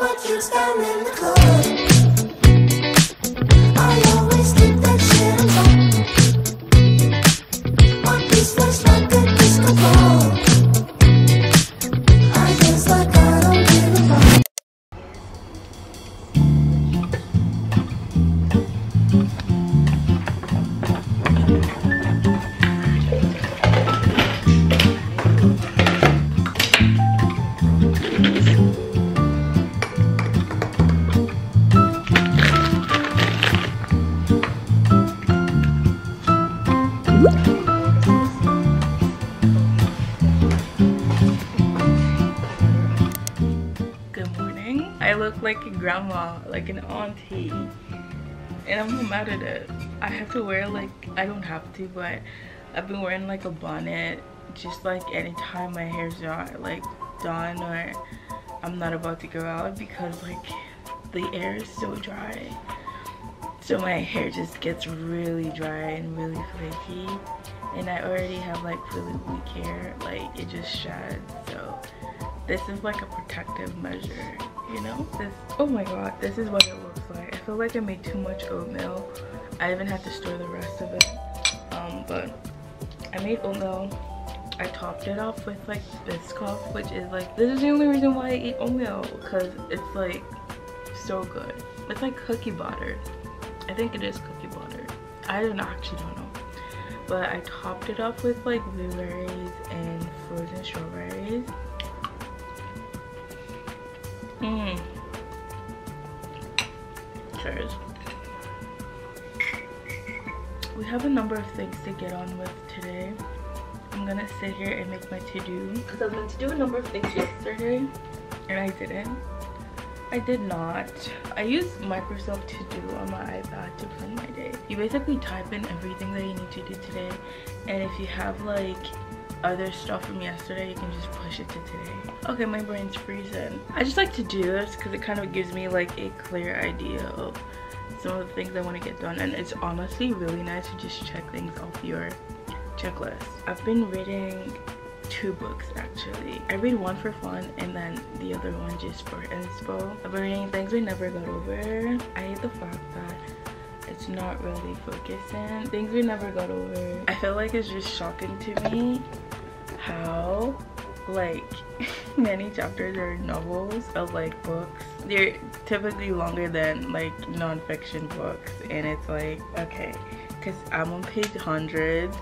what you stand in the club. Grandma, like an auntie. And I'm mad at it. I have to wear like, I don't have to, but I've been wearing like a bonnet just like anytime my hair's not like done or I'm not about to go out because like the air is so dry. So my hair just gets really dry and really flaky. And I already have like really weak hair, like it just sheds. So this is like a protective measure you know? This oh my god this is what it looks like. I feel like i made too much oatmeal. I even had to store the rest of it. Um but i made oatmeal. I topped it off with like biscoff which is like this is the only reason why i eat oatmeal because it's like so good. It's like cookie butter i think it is cookie butter i don't actually don't know. But i topped it off with like blueberries and frozen strawberries Mmm. Cheers. We have a number of things to get on with today. I'm gonna sit here and make my to-do because I was meant to do a number of things yesterday and I didn't. I did not. I use Microsoft To Do on my iPad to plan my day. You basically type in everything that you need to do today and if you have like other stuff from yesterday you can just push it to today. Okay my brain's freezing. I just like to do this because it kind of gives me like a clear idea of some of the things i want to get done and it's honestly really nice to just check things off your checklist. I've been reading two books actually. I read one for fun and then the other one just for inspo. I've been reading things we never got over. I hate the fact that it's not really focusing. Things we never got over. I feel like it's just shocking to me how like many chapters are novels of like books they're typically longer than like non-fiction books. And it's like okay because i'm on page 100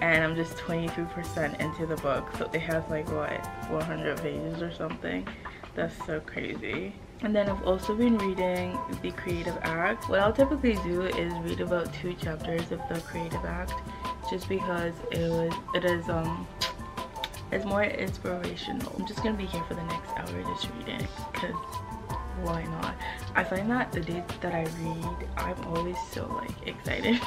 and i'm just 23 percent into the book. So it has like what 400 pages or something? That's so crazy. And then I've also been reading The Creative Act. What I'll typically do is read about two chapters of The Creative Act just because it was it is um it's more inspirational. I'm just gonna be here for the next hour just reading because why not? I find that the days that I read I'm always so like excited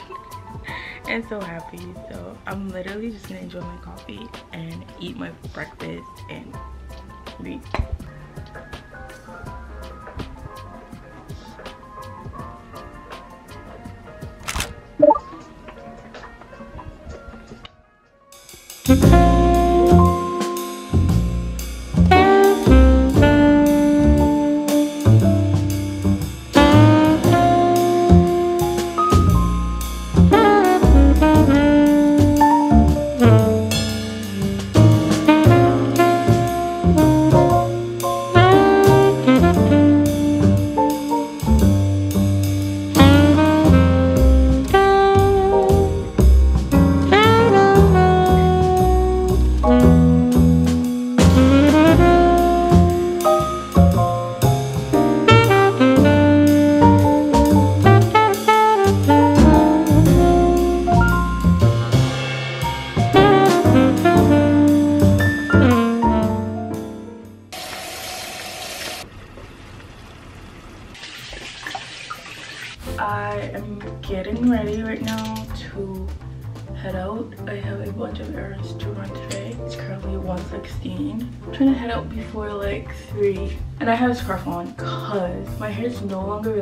and so happy so I'm literally just gonna enjoy my coffee and eat my breakfast and read.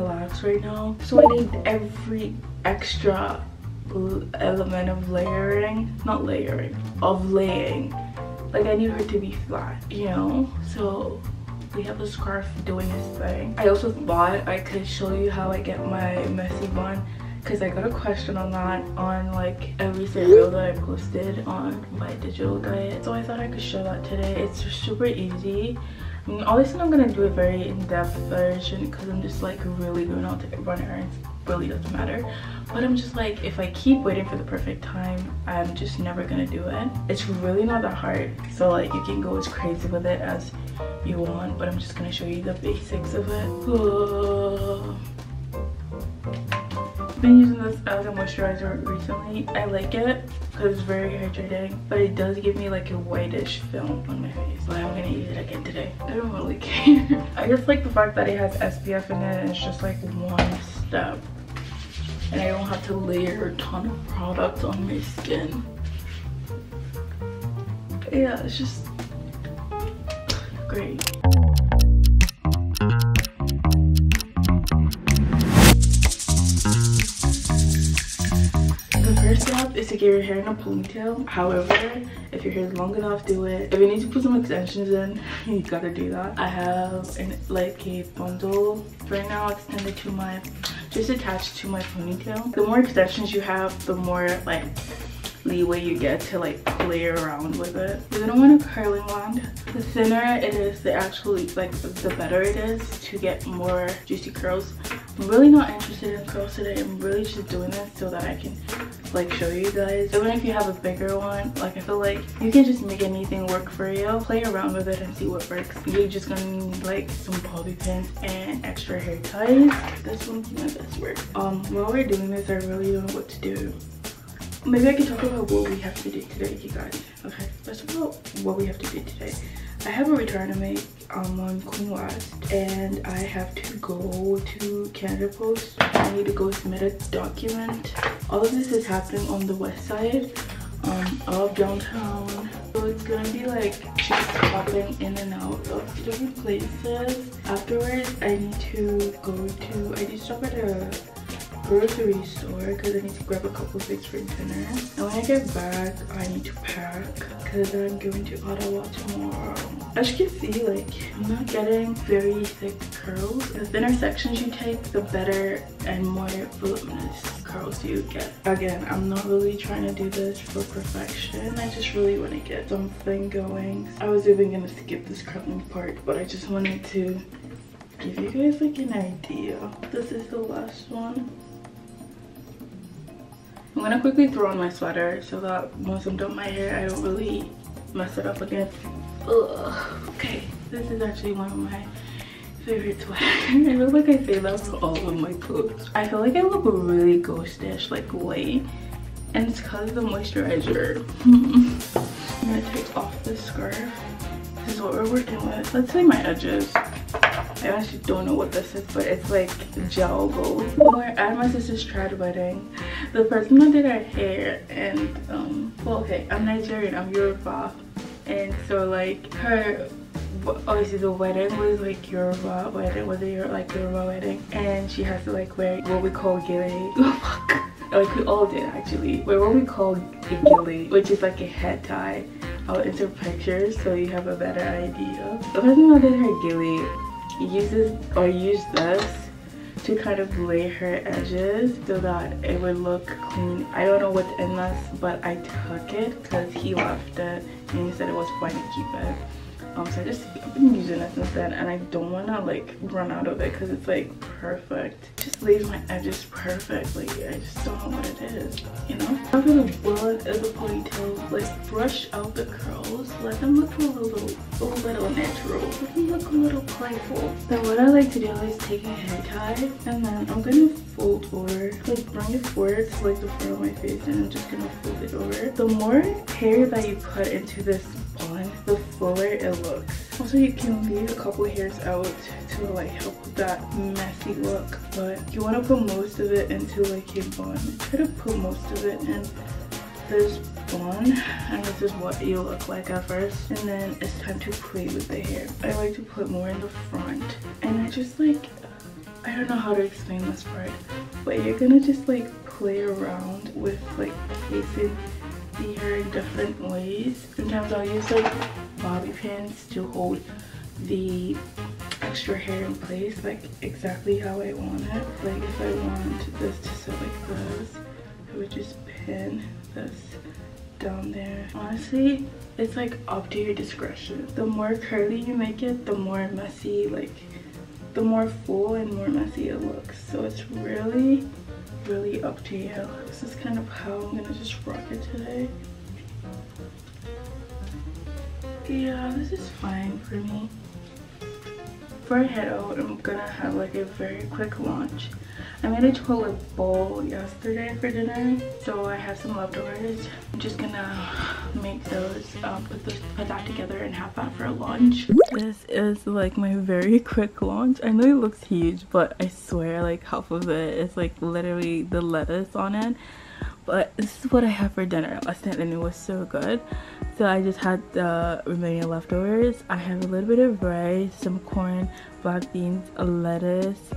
Relaxed right now. So I need every extra element of layering. Not layering. Of laying. Like I need her to be flat, you know? So we have a scarf doing this thing. I also thought I could show you how I get my messy bun because I got a question on that on like recent reel that I posted on my digital diet. So I thought I could show that today. It's super easy. Obviously I'm gonna do a very in-depth version because I'm just like really going out to run errands. Really doesn't matter. But I'm just like, if I keep waiting for the perfect time, I'm just never gonna do it. It's really not that hard. So like you can go as crazy with it as you want, but I'm just gonna show you the basics of it. been using this as a moisturizer recently. I like it because it's very hydrating, but it does give me like a whitish film on my face. But I'm gonna use it again today. I don't really care. I just like the fact that it has SPF in it and it's just like one step. And I don't have to layer a ton of products on my skin. Yeah, it's just great. Is to get your hair in a ponytail. However, if your hair is long enough, do it. If you need to put some extensions in, you gotta do that. I have an, like a bundle right now extended to my, just attached to my ponytail. The more extensions you have, the more like leeway you get to like play around with it. You're gonna want a curling wand. The thinner it is, the actually like the better it is to get more juicy curls. I'm really not interested in curls today. I'm really just doing this so that I can like show you guys. Even if you have a bigger one, like I feel like you can just make anything work for you. Play around with it and see what works. You're just gonna need like some bobby pins and extra hair ties. This one's my best work. Um, while we're doing this, I really don't know what to do maybe I can talk about what we have to do today, you guys. Okay, let's talk about what we have to do today. I have a return to make um, on Queen West and I have to go to Canada Post. I need to go submit a document. All of this is happening on the west side um, of downtown. So it's gonna be like just hopping in and out of different places. Afterwards, I need to go to, I need to stop at a grocery store because I need to grab a couple things for dinner. And when I get back, I need to pack because I'm going to Ottawa tomorrow. As you can see, like, I'm not getting very thick curls. The thinner sections you take, the better and more voluminous curls you get. Again, I'm not really trying to do this for perfection. I just really want to get something going. I was even going to skip this curling part, but I just wanted to give you guys like an idea. This is the last one. I'm gonna quickly throw on my sweater so that once I'm done with my hair, I don't really mess it up again. Ugh. Okay, this is actually one of my favorite sweaters. I feel like I say that for all of my clothes. I feel like I look really ghostish, like white. And it's because of the moisturizer. I'm gonna take off this scarf. This is what we're working with. Let's say my edges. I actually don't know what this is, but it's like gel gold. At my sister's trad wedding. The person that did our hair and, um, well, okay, I'm Nigerian, I'm Yoruba. And so like her, obviously the wedding was like Yoruba wedding, was it like Yoruba wedding? And she has to like wear what we call gele. Oh fuck. Like we all did actually. Wear what we call a gele, which is like a head tie. I'll insert pictures so you have a better idea. The person that did her gele uses or use this to kind of lay her edges so that it would look clean. I don't know what's in this, but I took it because he left it and he said it was fine to keep it so i just i've been using it since then and i don't want to like run out of it because it's like perfect. Just leaves my edges perfectly i just don't know what it is you know? After the bullet of a ponytail like brush out the curls let them look a little a little natural let them look a little playful. Then what i like to do is take a hair tie and then i'm gonna fold over like bring it forward to like the front of my face and i'm just gonna fold it over. The more hair that you put into this the fuller it looks. Also you can leave a couple hairs out to like help with that messy look but you want to put most of it into like a bun. Try to put most of it in this bun and this is what you look like at first and then it's time to play with the hair. I like to put more in the front and i just like i don't know how to explain this part but you're gonna just like play around with like placing the hair in different ways. Sometimes I'll use like bobby pins to hold the extra hair in place like exactly how I want it. Like if I want this to sit like this, I would just pin this down there. Honestly, it's like up to your discretion. The more curly you make it, the more messy, like the more full and more messy it looks. So it's really, really up to you. This is kind of how I'm gonna just rock it today. Yeah, this is fine for me. For a head out, I'm gonna have like a very quick lunch. I made a Chipotle bowl yesterday for dinner, so I have some leftovers. I'm just gonna make those, um, put, those, put that together and have that for a lunch. This is like my very quick lunch. I know it looks huge, but I swear like half of it is like literally the lettuce on it but this is what I had for dinner. Last night and it was so good. So I just had the remaining leftovers. I have a little bit of rice some corn black beans a lettuce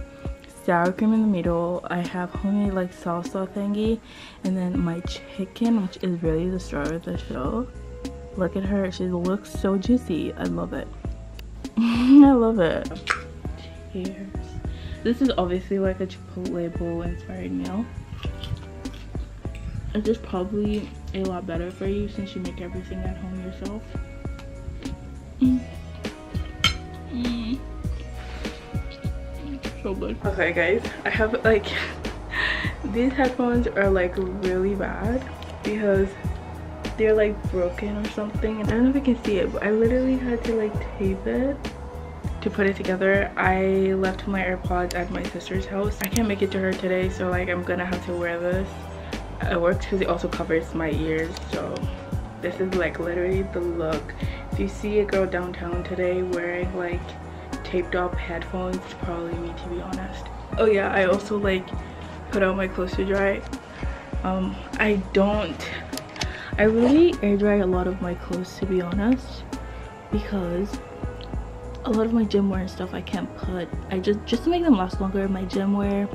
sour cream in the middle. I have homemade like salsa thingy and then my chicken which is really the star of the show. Look at her. She looks so juicy. I love it. I love it. Cheers. This is obviously like a Chipotle bowl inspired meal it's just probably a lot better for you since you make everything at home yourself. So good. Okay guys, I have like, these headphones are like really bad because they're like broken or something. And I don't know if you can see it, but I literally had to like tape it to put it together. I left my AirPods at my sister's house. I can't make it to her today, so like I'm gonna have to wear this it works because it also covers my ears so this is like literally the look. If you see a girl downtown today wearing like taped up headphones it's probably me to be honest. Oh yeah i also like put out my clothes to dry. Um i don't i really air dry a lot of my clothes to be honest because a lot of my gym wear and stuff i can't put. I just just to make them last longer my gym wear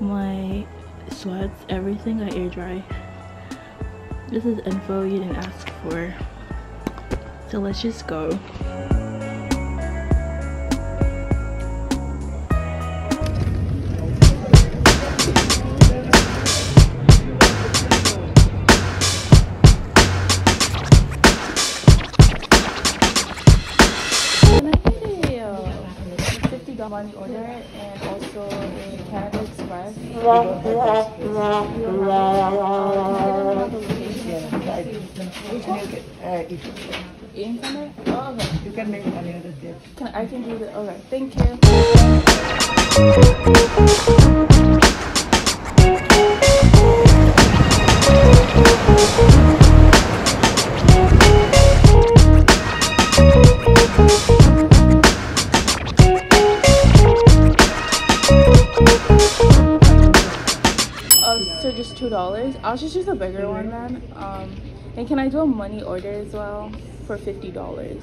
my sweats, everything I air dry. This is info you didn't ask for. So let's just go. Okay. You can make any other. Can I can do that? Okay, thank you. I'll just use a bigger one then. Um, and can I do a money order as well for $50?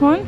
One?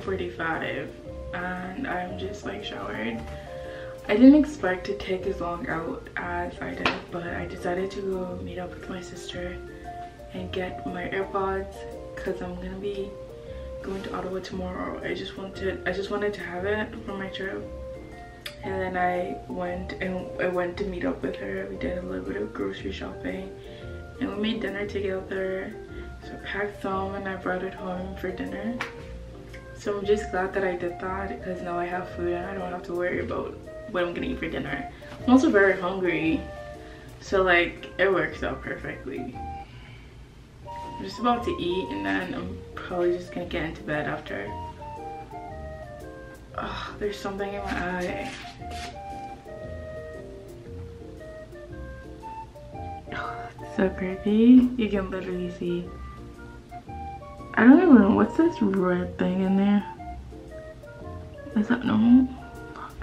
9.45 and I'm just like showered. I didn't expect to take as long out as I did, but I decided to go meet up with my sister and get my AirPods because I'm gonna be going to Ottawa tomorrow. I just wanted I just wanted to have it for my trip and then I went and I went to meet up with her. We did a little bit of grocery shopping and we made dinner together. So I packed some and I brought it home for dinner. So I'm just glad that I did that because now I have food and I don't have to worry about what I'm gonna eat for dinner. I'm also very hungry. So like it works out perfectly. I'm just about to eat and then I'm probably just gonna get into bed after. Oh, there's something in my eye. So creepy. You can literally see. I don't even know what's this red thing in there. Is that normal? Fuck.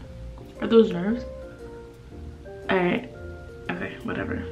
Are those nerves? Alright. Okay, whatever.